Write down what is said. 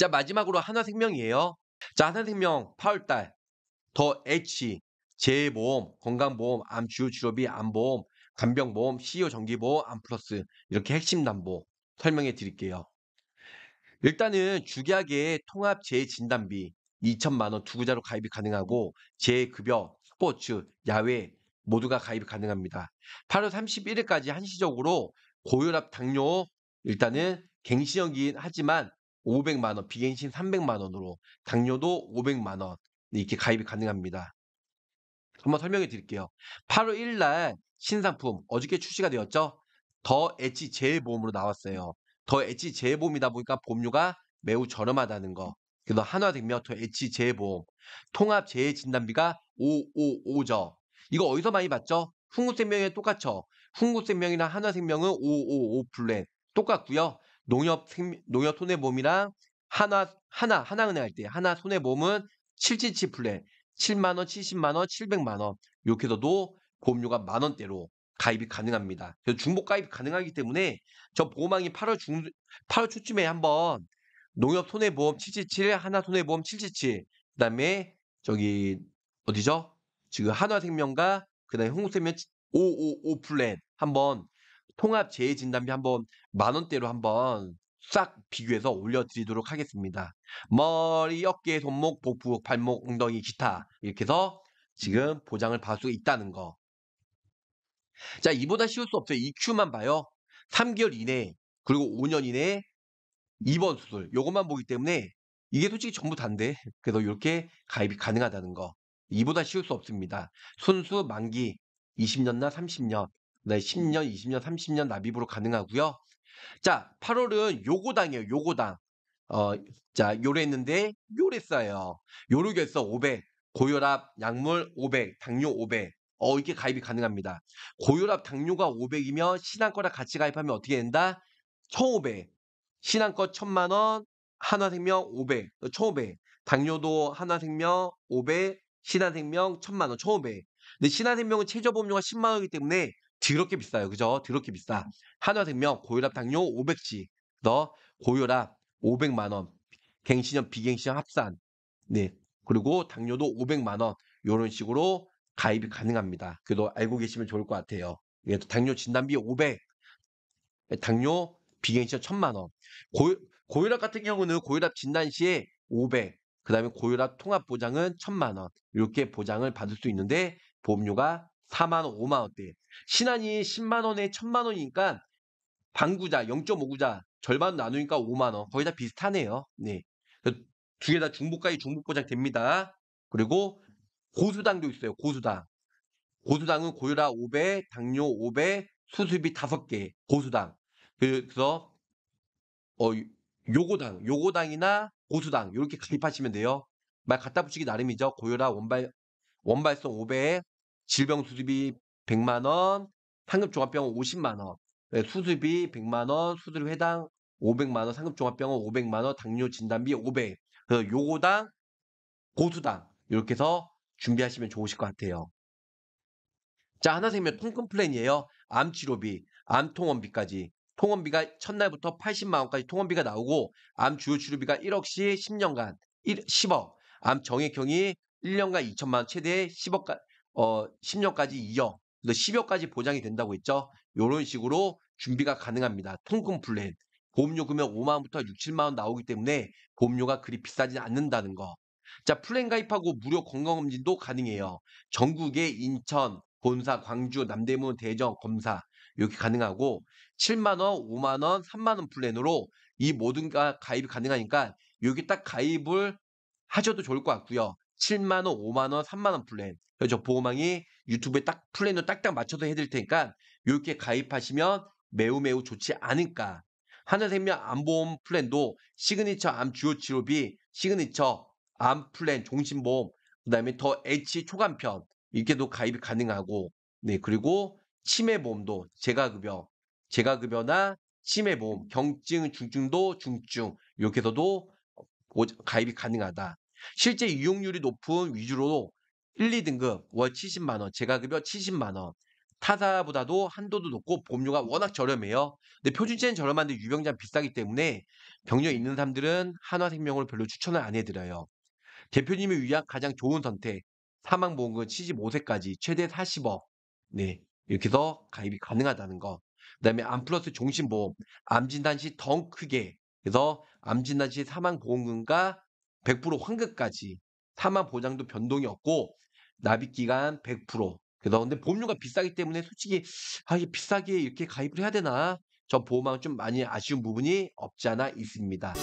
자, 마지막으로 한화생명이에요. 자, 한화생명 8월달 더 H 재보험, 건강보험, 암 주요 치료비, 암보험, 간병보험, CEO 정기보험, 암플러스 이렇게 핵심 담보 설명해 드릴게요. 일단은 주계약의 통합 재진단비 2천만 원 두 구자로 가입이 가능하고 재급여, 스포츠, 야외 모두가 가입이 가능합니다. 8월 31일까지 한시적으로 고혈압, 당뇨 일단은 갱신형이긴 하지만 500만 원, 비갱신 300만 원으로 당뇨도 500만 원 이렇게 가입이 가능합니다. 한번 설명해 드릴게요. 8월 1일 날 신상품 어저께 출시가 되었죠? 더 엣지 제일보험으로 나왔어요. 더 엣지 제일보험이다 보니까 보험료가 매우 저렴하다는 거. 그래서 한화생명 더 엣지 제일보험 통합 재진단비가 555죠. 이거 어디서 많이 봤죠? 흥국생명에 똑같죠. 흥국생명이나 한화생명은 555 플랜 똑같고요. 농협 생, 농협 손해보험이랑 하나 하나 하나은행 할 때 하나 손해보험은 777 플랜 7만 원, 70만 원, 700만 원 이렇게 해서도 보험료가 만 원대로 가입이 가능합니다. 그래서 중복 가입 가능하기 때문에 저 보험왕이 8월 중 8월 초쯤에 한번 농협 손해보험 777, 하나 손해보험 777, 그다음에 저기 어디죠? 지금 한화생명과 그다음에 흥국생명 555 플랜 한번 통합 재해 진단비 한번 만 원대로 한번 싹 비교해서 올려드리도록 하겠습니다. 머리, 어깨, 손목, 복부, 발목, 엉덩이, 기타 이렇게 해서 지금 보장을 받을 수 있다는 거. 자, 이보다 쉬울 수 없어요. EQ만 봐요. 3개월 이내 그리고 5년 이내 입원 수술 요것만 보기 때문에 이게 솔직히 전부 다인데 그래서 이렇게 가입이 가능하다는 거. 이보다 쉬울 수 없습니다. 순수 만기 20년나 30년, 네, 10년, 20년, 30년 납입으로 가능하고요. 자, 8월은 요고당이에요. 요고당. 어, 자, 요랬는데 요랬어요. 요르결석 500, 고혈압 약물 500, 당뇨 500. 어, 이렇게 가입이 가능합니다. 고혈압 당뇨가 500이면 신한거랑 같이 가입하면 어떻게 된다? 1500. 신한거 1000만 원, 한화생명 500, 1500. 당뇨도 한화생명 500, 신한생명 1000만 원, 1500. 근데 신한생명은 최저보험료가 10만 원이기 때문에 더럽게 비싸요. 그죠? 더럽게 비싸. 한화생명 고혈압 당뇨 500씩. 너 고혈압 500만 원. 갱신형 비갱신형 합산. 네. 그리고 당뇨도 500만 원. 이런 식으로 가입이 가능합니다. 그래도 알고 계시면 좋을 것 같아요. 예, 당뇨 진단비 500. 당뇨 비갱신형 1000만 원. 고, 고혈압 같은 경우는 고혈압 진단 시에 500. 그다음에 고혈압 통합 보장은 1000만 원. 이렇게 보장을 받을 수 있는데 보험료가 4만 원, 5만 원대. 신한이 10만 원에 1000만 원이니까 반구자, 0.5구자 절반 나누니까 5만 원. 거의 다 비슷하네요. 네. 두 개 다 중복가입 중복 보장 됩니다. 그리고 고수당도 있어요. 고수당. 고수당은 고혈압 500, 당뇨 500, 수술비 5개. 고수당. 그래서 어 요고당, 요고당이나 고수당 이렇게 가입하시면 돼요. 말 갖다 붙이기 나름이죠. 고혈압 원발 원발성 500, 질병 수술비 100만 원, 상급종합병원 50만 원, 네, 수술비 100만 원, 수술 회당 500만 원, 상급종합병원 500만 원, 당뇨 진단비 500. 그래서 요거당, 고수당 이렇게 해서 준비하시면 좋으실 것 같아요. 자, 하나생명 통금 플랜이에요. 암 치료비, 암 통원비까지. 통원비가 첫날부터 80만 원까지 통원비가 나오고 암 주요 치료비가 1억씩 10년간 1, 10억. 암 정액형이 1년간 2천만 원 최대 10억 어 10년까지 2억. 그래서 10억까지 보장이 된다고 했죠. 이런 식으로 준비가 가능합니다. 통금 플랜. 보험료 금액 5만 원부터 6, 7만 원 나오기 때문에 보험료가 그리 비싸지 않는다는 거. 자, 플랜 가입하고 무료 건강검진도 가능해요. 전국의 인천, 본사, 광주, 남대문, 대전, 검사 이렇게 가능하고 7만 원, 5만 원, 3만 원 플랜으로 이 모든 가 가입이 가능하니까 여기 딱 가입을 하셔도 좋을 것 같고요. 7만 원, 5만 원, 3만 원 플랜. 그래서 보험왕이 유튜브에 딱 플랜을 딱딱 맞춰서 해드릴 테니까 이렇게 가입하시면 매우 매우 좋지 않을까. 하나생명 암보험 플랜도 시그니처 암 주요 치료비, 시그니처 암 플랜 종신보험, 그 다음에 더 H 초간편 이렇게도 가입이 가능하고, 네 그리고 치매보험도 재가급여, 재가급여나 치매보험, 경증, 중증도, 중증 이렇게 해서도 가입이 가능하다. 실제 이용률이 높은 위주로 1, 2등급 월 70만 원, 재가급여 70만 원, 타사보다도 한도도 높고 보험료가 워낙 저렴해요. 근데 표준체는 저렴한데 유병자는 비싸기 때문에 병력 있는 사람들은 한화생명을 별로 추천을 안 해드려요. 대표님을 위한 가장 좋은 선택. 사망보험금 75세까지 최대 40억. 네. 이렇게 해서 가입이 가능하다는 거. 그 다음에 암플러스 종신보험. 암진단 시더 크게. 그래서 암진단 시 사망보험금과 100% 환급까지. 사망 보장도 변동이 없고 납입 기간 100%. 그래서 근데 보험료가 비싸기 때문에 솔직히 아 이게 비싸게 이렇게 가입을 해야 되나? 저 보험하고 좀 많이 아쉬운 부분이 없지 않아 있습니다.